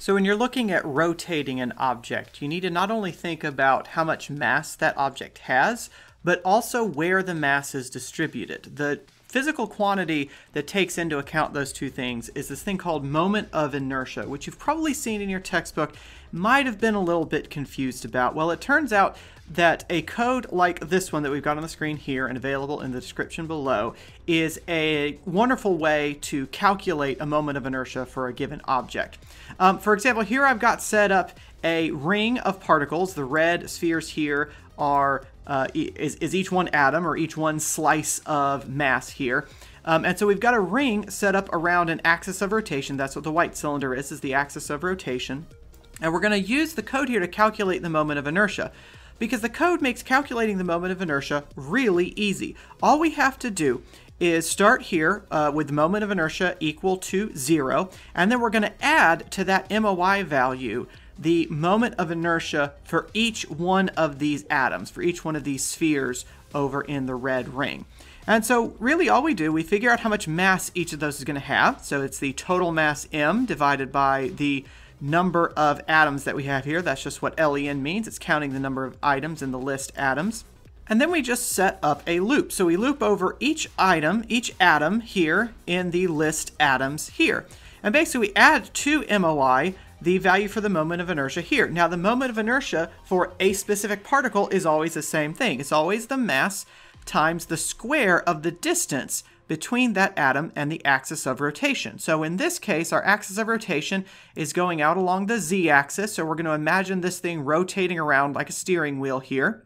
So when you're looking at rotating an object, you need to not only think about how much mass that object has, but also where the mass is distributed. The physical quantity that takes into account those two things is this thing called moment of inertia, which you've probably seen in your textbook, might have been a little bit confused about. Well, it turns out that a code like this one that we've got on the screen here and available in the description below is a wonderful way to calculate a moment of inertia for a given object. Um, for example, here I've got set up a ring of particles. The red spheres here are uh, is, is each one atom or each one slice of mass here. Um, and so we've got a ring set up around an axis of rotation. That's what the white cylinder is, is the axis of rotation. And we're going to use the code here to calculate the moment of inertia because the code makes calculating the moment of inertia really easy. All we have to do is start here uh, with the moment of inertia equal to zero, and then we're going to add to that MOI value the moment of inertia for each one of these atoms, for each one of these spheres over in the red ring. And so really all we do, we figure out how much mass each of those is going to have. So it's the total mass m divided by the number of atoms that we have here. That's just what LEN means. It's counting the number of items in the list atoms. And then we just set up a loop. So we loop over each item, each atom here in the list atoms here. And basically we add to MOI the value for the moment of inertia here. Now the moment of inertia for a specific particle is always the same thing. It's always the mass times the square of the distance between that atom and the axis of rotation. So in this case, our axis of rotation is going out along the z-axis, so we're going to imagine this thing rotating around like a steering wheel here.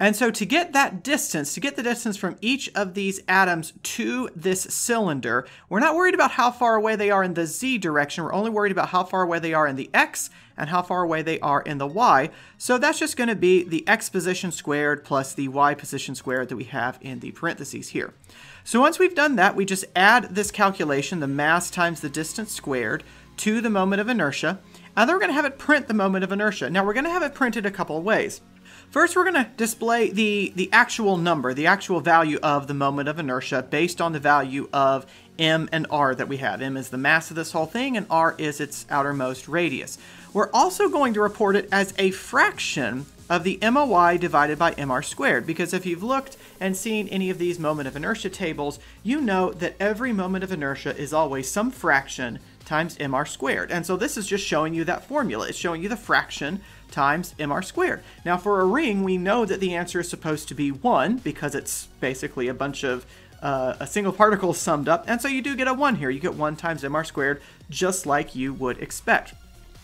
And so to get that distance, to get the distance from each of these atoms to this cylinder, we're not worried about how far away they are in the z direction. We're only worried about how far away they are in the x and how far away they are in the y. So that's just going to be the x position squared plus the y position squared that we have in the parentheses here. So once we've done that, we just add this calculation, the mass times the distance squared, to the moment of inertia, and then we're going to have it print the moment of inertia. Now we're going to have it printed a couple of ways. First, we're going to display the, the actual number, the actual value of the moment of inertia based on the value of m and r that we have. m is the mass of this whole thing, and r is its outermost radius. We're also going to report it as a fraction of the MOI divided by MR squared, because if you've looked and seen any of these moment of inertia tables, you know that every moment of inertia is always some fraction times mr squared. And so this is just showing you that formula. It's showing you the fraction times mr squared. Now for a ring, we know that the answer is supposed to be 1 because it's basically a bunch of uh, a single particle summed up. And so you do get a 1 here. You get 1 times mr squared just like you would expect.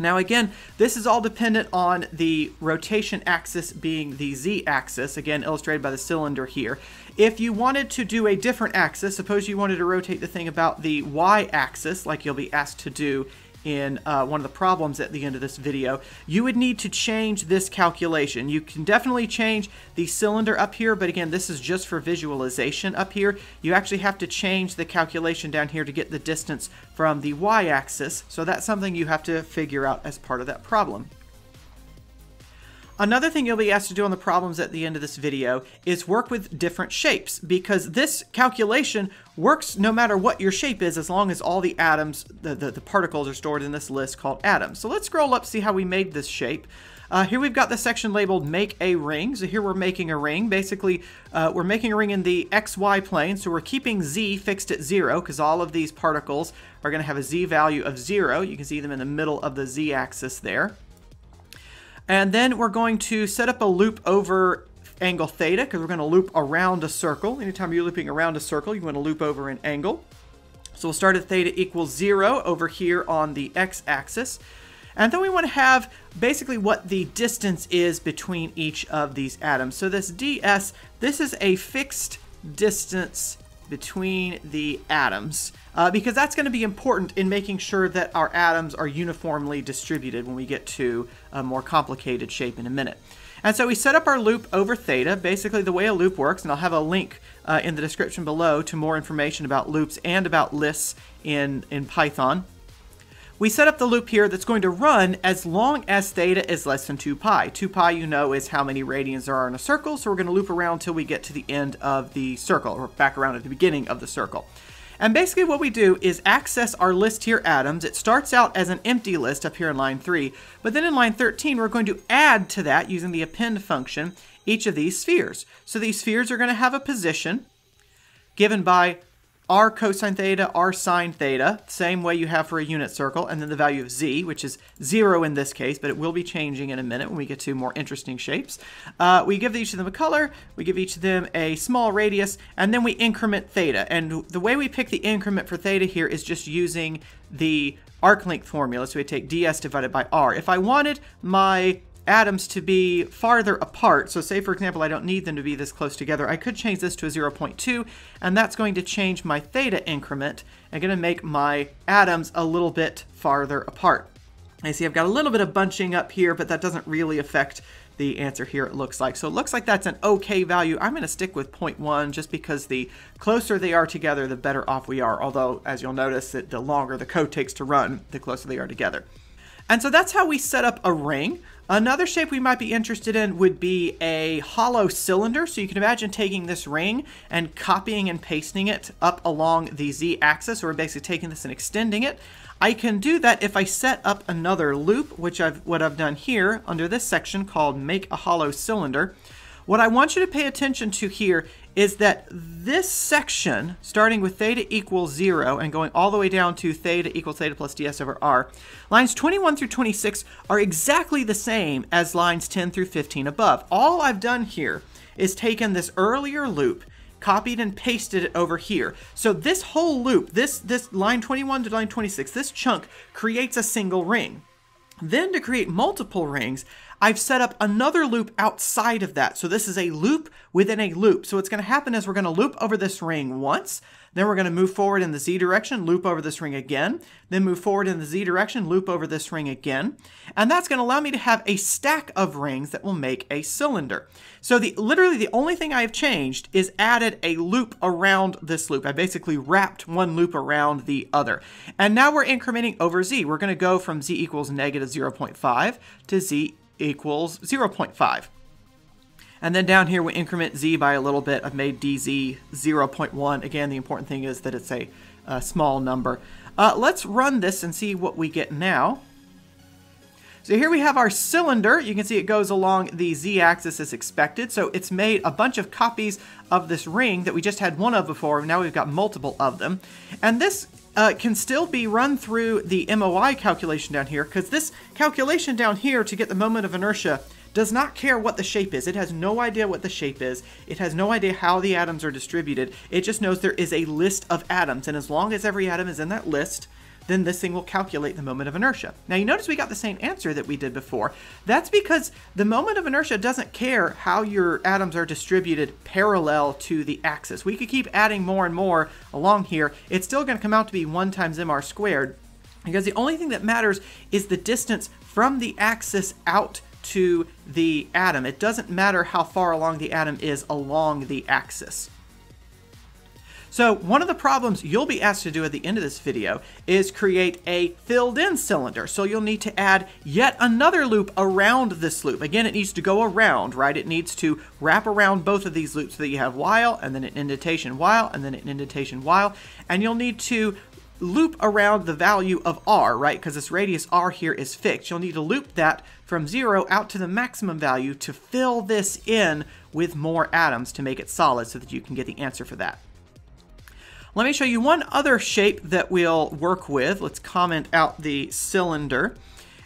Now again, this is all dependent on the rotation axis being the z-axis, again illustrated by the cylinder here. If you wanted to do a different axis, suppose you wanted to rotate the thing about the y-axis, like you'll be asked to do in uh, one of the problems at the end of this video, you would need to change this calculation. You can definitely change the cylinder up here, but again, this is just for visualization up here. You actually have to change the calculation down here to get the distance from the y-axis, so that's something you have to figure out as part of that problem. Another thing you'll be asked to do on the problems at the end of this video is work with different shapes because this calculation works no matter what your shape is as long as all the atoms, the, the, the particles are stored in this list called atoms. So let's scroll up see how we made this shape. Uh, here we've got the section labeled make a ring. So here we're making a ring. Basically, uh, we're making a ring in the xy plane. So we're keeping z fixed at zero because all of these particles are going to have a z value of zero. You can see them in the middle of the z axis there. And then we're going to set up a loop over angle theta because we're going to loop around a circle. Anytime you're looping around a circle, you want to loop over an angle. So we'll start at theta equals 0 over here on the x-axis. And then we want to have basically what the distance is between each of these atoms. So this ds, this is a fixed distance between the atoms uh, because that's going to be important in making sure that our atoms are uniformly distributed when we get to a more complicated shape in a minute. And so we set up our loop over theta, basically the way a loop works, and I'll have a link uh, in the description below to more information about loops and about lists in, in Python. We set up the loop here that's going to run as long as theta is less than 2 pi. 2 pi, you know, is how many radians there are in a circle, so we're going to loop around until we get to the end of the circle, or back around at the beginning of the circle. And basically what we do is access our list here atoms. It starts out as an empty list up here in line 3, but then in line 13 we're going to add to that using the append function each of these spheres. So these spheres are going to have a position given by r cosine theta, r sine theta, same way you have for a unit circle, and then the value of z, which is 0 in this case, but it will be changing in a minute when we get to more interesting shapes. Uh, we give each of them a color, we give each of them a small radius, and then we increment theta. And the way we pick the increment for theta here is just using the arc length formula. So we take ds divided by r. If I wanted my atoms to be farther apart. So say, for example, I don't need them to be this close together. I could change this to a 0.2, and that's going to change my theta increment and going to make my atoms a little bit farther apart. I see I've got a little bit of bunching up here, but that doesn't really affect the answer here, it looks like. So it looks like that's an okay value. I'm going to stick with 0.1 just because the closer they are together, the better off we are. Although, as you'll notice, that the longer the code takes to run, the closer they are together. And so that's how we set up a ring. Another shape we might be interested in would be a hollow cylinder. So you can imagine taking this ring and copying and pasting it up along the z-axis, or basically taking this and extending it. I can do that if I set up another loop, which I've what I've done here under this section called make a hollow cylinder. What I want you to pay attention to here is that this section, starting with theta equals 0 and going all the way down to theta equals theta plus ds over r, lines 21 through 26 are exactly the same as lines 10 through 15 above. All I've done here is taken this earlier loop copied and pasted it over here. So this whole loop, this, this line 21 to line 26, this chunk creates a single ring. Then to create multiple rings, I've set up another loop outside of that. So this is a loop within a loop. So what's going to happen is we're going to loop over this ring once, then we're going to move forward in the z direction, loop over this ring again, then move forward in the z direction, loop over this ring again. And that's going to allow me to have a stack of rings that will make a cylinder. So the literally the only thing I've changed is added a loop around this loop. I basically wrapped one loop around the other. And now we're incrementing over z. We're going to go from z equals negative 0.5 to z equals 0.5. And then down here we increment z by a little bit. I've made dz 0.1. Again, the important thing is that it's a, a small number. Uh, let's run this and see what we get now. So here we have our cylinder. You can see it goes along the z-axis as expected. So it's made a bunch of copies of this ring that we just had one of before. Now we've got multiple of them. And this uh, can still be run through the MOI calculation down here because this calculation down here to get the moment of inertia does not care what the shape is. It has no idea what the shape is. It has no idea how the atoms are distributed. It just knows there is a list of atoms, and as long as every atom is in that list, then this thing will calculate the moment of inertia. Now you notice we got the same answer that we did before. That's because the moment of inertia doesn't care how your atoms are distributed parallel to the axis. We could keep adding more and more along here. It's still going to come out to be 1 times mr squared because the only thing that matters is the distance from the axis out to the atom. It doesn't matter how far along the atom is along the axis. So one of the problems you'll be asked to do at the end of this video is create a filled in cylinder. So you'll need to add yet another loop around this loop. Again, it needs to go around, right? It needs to wrap around both of these loops so that you have while and then an indentation while and then an indentation while. And you'll need to loop around the value of r, right? Because this radius r here is fixed. You'll need to loop that from 0 out to the maximum value to fill this in with more atoms to make it solid so that you can get the answer for that. Let me show you one other shape that we'll work with. Let's comment out the cylinder.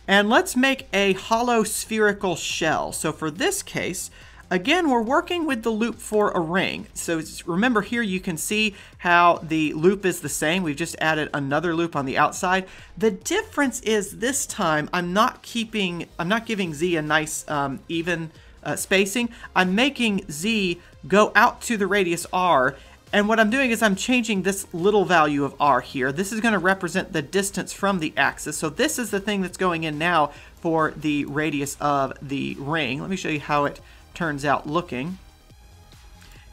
And let's make a hollow spherical shell. So for this case, Again, we're working with the loop for a ring. So remember here you can see how the loop is the same. We've just added another loop on the outside. The difference is this time I'm not keeping, I'm not giving Z a nice um, even uh, spacing. I'm making Z go out to the radius R and what I'm doing is I'm changing this little value of r here. This is going to represent the distance from the axis. So this is the thing that's going in now for the radius of the ring. Let me show you how it turns out looking.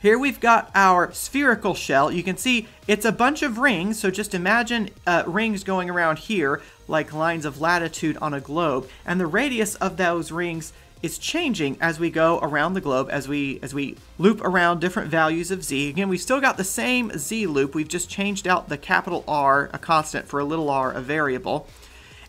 Here we've got our spherical shell. You can see it's a bunch of rings, so just imagine uh, rings going around here like lines of latitude on a globe, and the radius of those rings is changing as we go around the globe as we as we loop around different values of z. Again, we've still got the same z loop. We've just changed out the capital R, a constant, for a little r, a variable.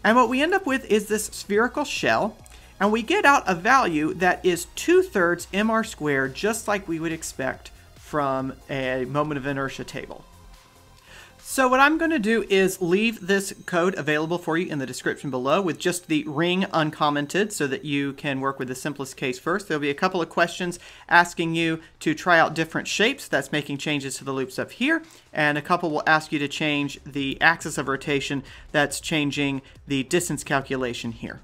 And what we end up with is this spherical shell, and we get out a value that is 2 thirds mr squared, just like we would expect from a moment of inertia table. So what I'm going to do is leave this code available for you in the description below with just the ring uncommented so that you can work with the simplest case first. There'll be a couple of questions asking you to try out different shapes. That's making changes to the loops up here. And a couple will ask you to change the axis of rotation. That's changing the distance calculation here.